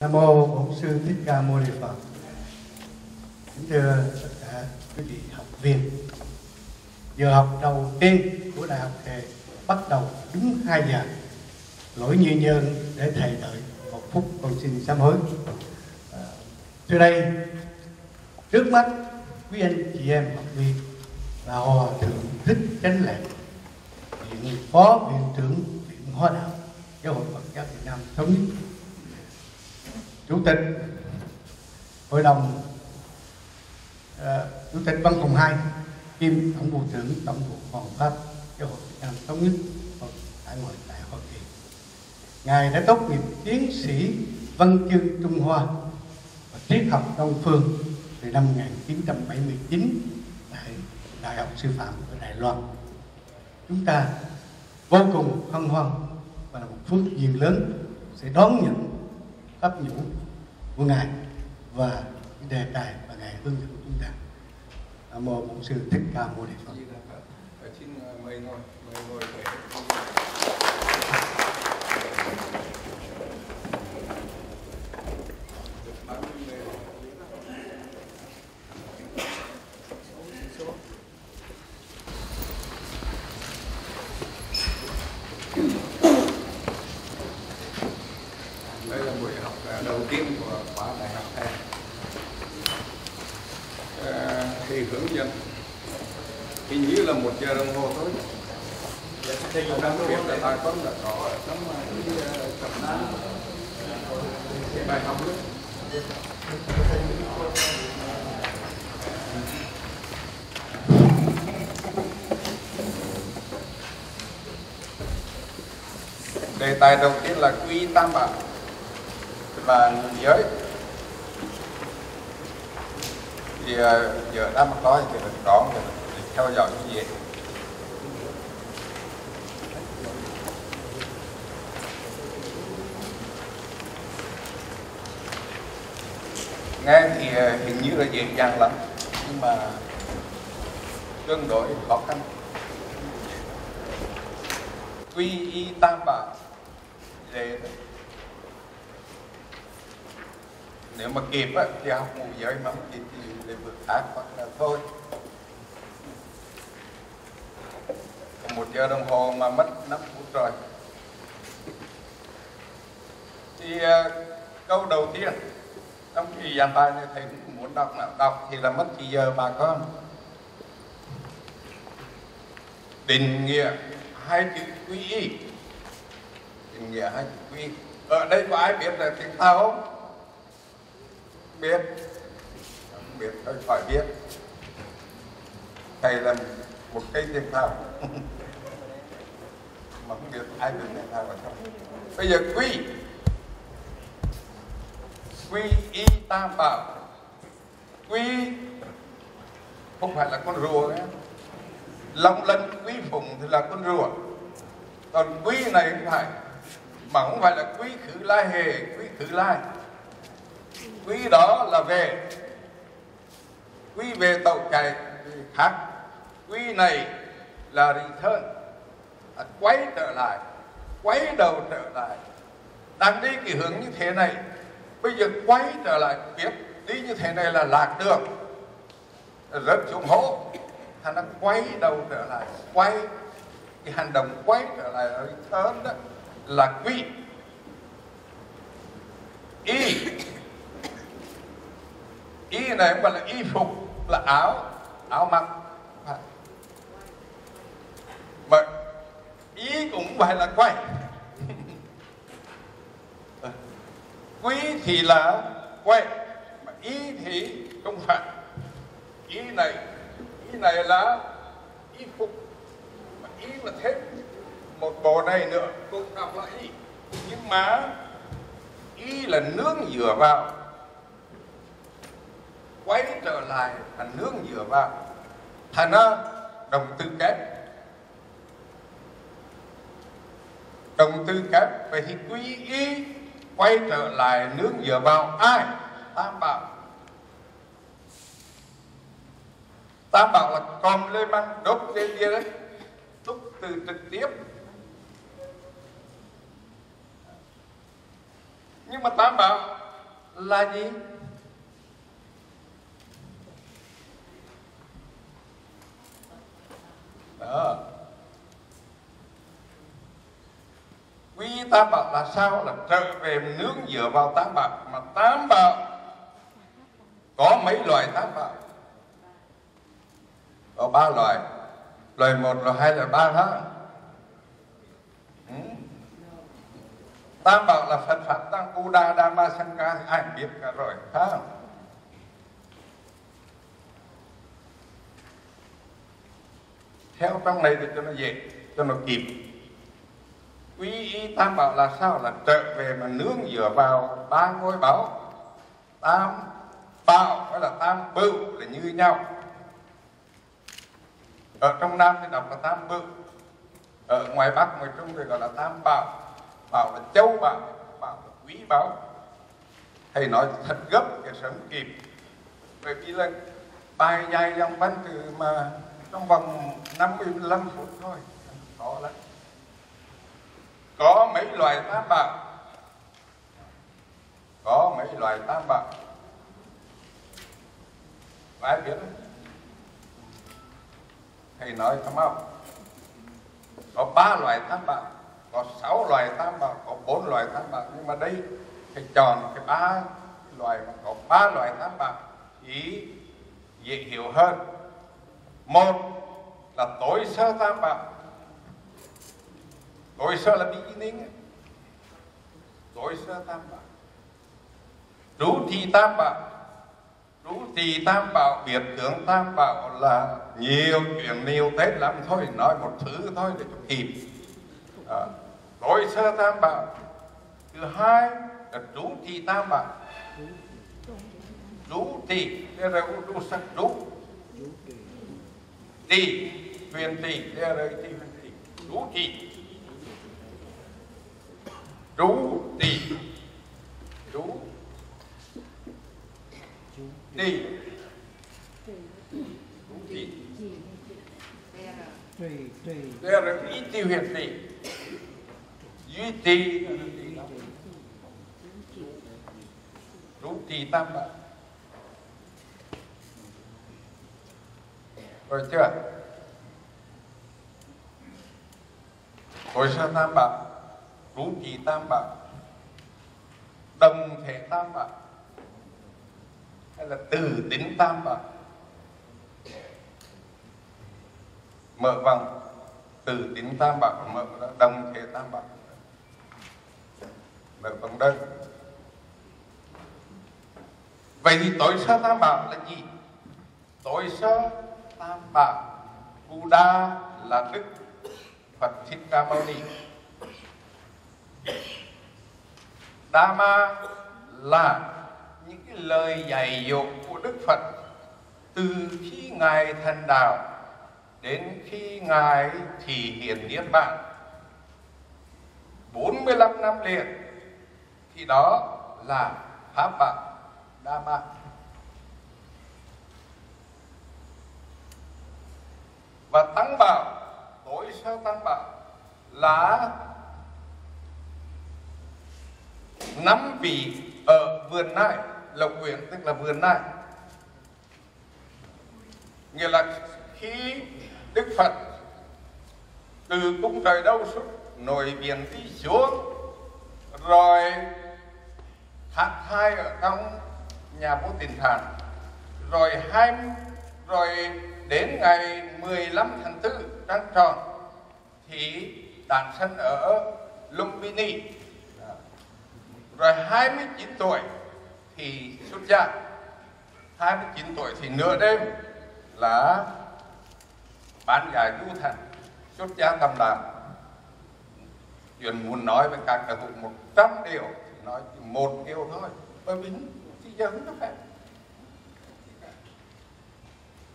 Nam mô Bổn sư Thích Ca Mâu Ni Phật. Kính thưa tất cả quý vị học viên. Giờ học đầu tiên của Đại học Thề bắt đầu đúng 2 giờ. Lỗi như nhân để thầy đợi một phút con xin sám hối. À, từ đây trước mắt quý anh chị em học viên là Hòa Thượng Thích Chánh Lệ, viện Phó Viện trưởng Viện Hóa Đạo Giáo hội Phật giáo Việt Nam thống nhất chủ tịch hội đồng uh, chủ tịch văn phòng hai kiêm tổng Bộ trưởng tổng vụ hoàng pháp cho hội Việt Nam thống nhất tại ngoại tại Hoa Kỳ. Ngài đã tốt nghiệp tiến sĩ văn chương Trung Hoa và triết học Đông phương từ năm 1979 tại Đại học Sư phạm ở Đài Loan. Chúng ta vô cùng hân hoan và là một phước duyên lớn sẽ đón nhận pháp nhũ của ngài và đề tài và ngài hướng dẫn chúng ta. À, một sự sư thích ca mâu ni phật. Xin mời ngồi mời ngồi để đây là buổi học à, đầu tiên của khóa đại học thẻ à, thì hướng dẫn hình như là một giờ đồng hồ thôi. Dạ, Đặc biệt là tài con đã có ở trong à, cặp nát cái bài học đó đề tài đầu tiên là quy tam bảo. Và giới thì ờ, giờ đã mất đó thì mình đón thì mình theo dõi cái gì nghe thì ờ, hình như là dễ dàng lắm, nhưng mà tương đối khó khăn. Quy y tam bảo để nếu mà kịp á, thì học ngũ giới mà không kịp thì để vượt khác hoặc là thôi. Một giờ đồng hồ mà mất 5 phút rồi. Thì uh, câu đầu tiên trong kỳ giảng bài này thầy cũng muốn đọc nào. Đọc thì là mất thì giờ bà con. Định nghĩa hai chữ quy y. Định nghĩa hai chữ quy ở đây có ai biết là tiếng tao không? Biết. Không biết tôi phải biết. Thầy là một cây tiền thảo mà không biết ai được tiền thảo ở trong. Bây giờ quy. Quy y tam bảo. Quy không phải là con rùa nhé. Long lân quý phụng thì là con rùa. Còn quy này không phải. Mà không phải là quý khử lai hề quý khử lai quy đó là về. Quy về tàu chạy khác. Quy này là return à, quay trở lại quay đầu trở lại. Đang đi cái hướng như thế này bây giờ quay trở lại biết đi như thế này là lạc đường. Rất xuống hố thành đang quay đầu trở lại quay cái hành động quay trở lại là return đó là quy. Y này không phải là y phục, là áo áo mặc. Mà ý cũng phải là quay. Quý thì là quay, mà ý thì không phải. Ý này ý này là y phục, mà ý là thêm một bộ này nữa cũng đọc là y. Nhưng mà y là nướng dừa vào quay trở lại thành nương dựa vào. Thành ra, đồng tư kép. Đồng tư kép vậy thì quy y quay trở lại nương dựa vào. Ai? Tam bảo. Tam bảo là còn lê măng đốt lên kia đấy. Túc từ trực tiếp. Nhưng mà tam bảo là gì? Ờ. quy tam bảo là sao? Là trở về nướng dựa vào tam bảo mà tam bảo có mấy loại tam bảo có ba loại loại một loại hai loại ba đó ừ. tam bảo là phật pháp tăng buddha dhamma sangha ai biết cả rồi, phải không? Theo trong này thì cho nó dễ, cho nó kịp. Quý y tam bảo là sao? Là trở về mà nướng dựa vào, ba ngôi bảo. Tam bảo hay là tam bưu là như nhau. Ở trong nam thì đọc là tam bưu ở ngoài bắc, ngoài trung thì gọi là tam bảo. Bảo là châu bảo bảo là quý bảo. Thầy nói thật gấp để sớm kịp. Bởi vì là bài dài dòng văn từ mà trong vòng 55 phút thôi. Khó lắm. Có mấy loài tam bảo có mấy loài tam bảo ai biết. Không? thầy nói tham không? Có ba loài tam bảo có sáu loài tam bảo có bốn loài tam bảo nhưng mà đây, thầy chọn cái ba loài mà có ba loài tam bảo ý dễ hiểu hơn một là tối sơ tam bảo. Tối sơ là beginning tối sơ tam bảo. Rú trì tam bảo. Rú trì tam bảo biệt tướng tam bảo là nhiều chuyện nhiều tết lắm. Thôi nói một thứ thôi để cho kịp. À, tối sơ tam bảo. Thứ hai là rú trì tam bảo. Rú trì đây là rú sắc rú trì huyền tỷ đây là trì huyền trì trú trì trú tỷ trú tỷ trú tỷ tùy tùy đây là ý trì huyền tỷ duy tỷ trú tỷ tam bạc rồi chưa hồi sơ tam bảo trú trì tam bảo, đồng thể tam bảo, hay là từ tính tam bảo, mở vòng. Từ tính tam bảo mở đồng thể tam bảo. Mở vòng đơn vậy thì tối sơ tam bảo là gì? Tối sơ tam bảo buddha là đức phật thích ca mâu ni. Dharma là những cái lời dạy dỗ của Đức Phật từ khi Ngài thành đạo đến khi Ngài thị hiện Niết Bàn. 45 năm liền, thì đó là Pháp Bảo Dharma và Tăng Bảo, tối sơ Tăng Bảo là năm vị ở vườn nai lộc quyển tức là vườn nai nghĩa là khi đức phật từ cung trời đâu xuất nổi biển đi xuống, rồi hát hai ở trong nhà vô tiền thản, rồi hai, rồi đến ngày 15 tháng 4 trăng tròn, thì đàn sân ở Lumbini. Rồi 29 tuổi thì xuất gia. 29 tuổi thì nửa đêm là bán giải du thần, xuất gia cầm đàm chuyện muốn nói với các đại tụ một trăm điều, thì nói chỉ một điều thôi, bởi vì thì giờ không có phép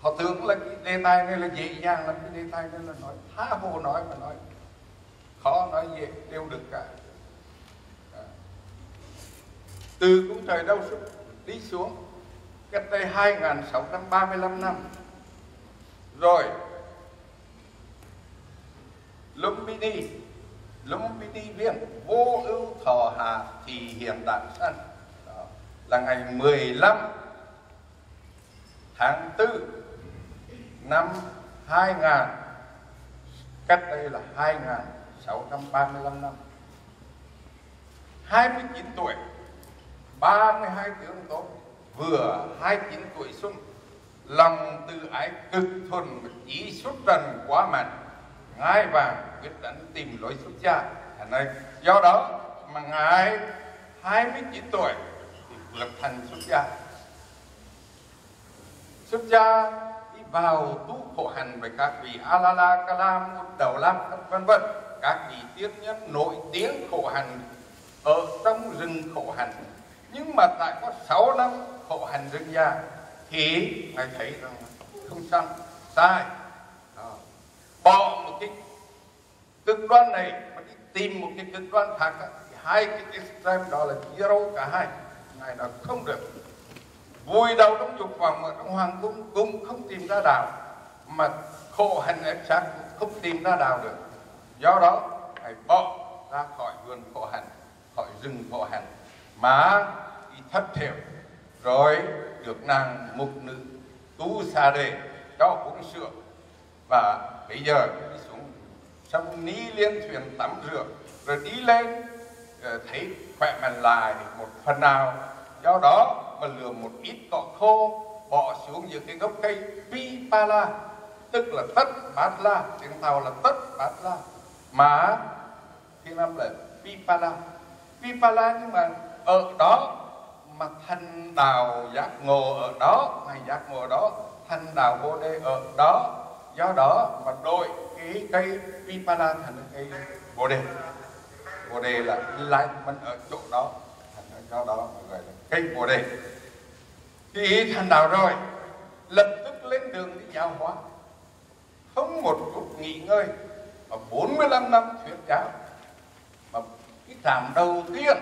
họ tưởng là cái đề tài này là dễ dàng lắm cái đề tài này là nói, tha hồ nói mà nói. Khó nói dễ, đều được cả. À. từ cung trời đâu xuống đi xuống, cách đây 2635 năm. Rồi Lumbini Lumbini viên vô ưu thọ hà thì hiện đản sanh. Là ngày 15 tháng 4 năm 2000 cách đây là 2635 năm. 29 tuổi. 32 tiếng tốt. Vừa 29 tuổi xuân. Lòng từ ái cực thuần và chỉ xuất trần quá mạnh. Ngài vàng quyết định tìm lối xuất gia. Thành ơi do đó mà ngài 29 tuổi thì vượt thành xuất gia. Xuất gia vào tu khổ hành với các vị Alala, Kalam, Đầu Lam, vân vân. Các vị tiên nhân nổi tiếng khổ hành ở trong rừng khổ hành nhưng mà tại có 6 năm khổ hành rừng già thì ngài thấy rằng không xong sai. Đó. bỏ một cái cực đoan này mà đi tìm một cái cực đoan khác thì hai cái extreme đó là zero cả hai. Ngài nói không được vui đầu trong dục vọng ở trong hoàng cung cũng không tìm ra đạo mà khổ hành ép sát cũng không tìm ra đạo được. Do đó phải bỏ ra khỏi vườn khổ hành khỏi rừng khổ hành mà đi thất thiểu, rồi được nàng mục nữ tu xa đề cho uống sửa và bây giờ đi xuống sông ní liên thuyền tắm rửa, rồi đi lên ờ, thấy khỏe mạnh lại một phần nào. Do đó mà lừa một ít cỏ khô, bỏ xuống dưới cái gốc cây pipala, tức là tất bát la, tiếng tàu là tất bát la. Mà khi âm là pipala. Pipala nhưng mà ở đó, mà thành đạo giác ngộ ở đó ngày giác ngộ ở đó thành đạo vô đề ở đó. Do đó mà đổi cái cây vipala thành cây vô đề. Vô đề là enlightenment ở chỗ đó, thành ở chỗ đó, gọi là cây bồ đề khi thành đạo rồi, lập tức lên đường đi giáo hóa. Không một chút nghỉ ngơi mà 45 năm thuyết giáo. Mà cái trạm đầu tiên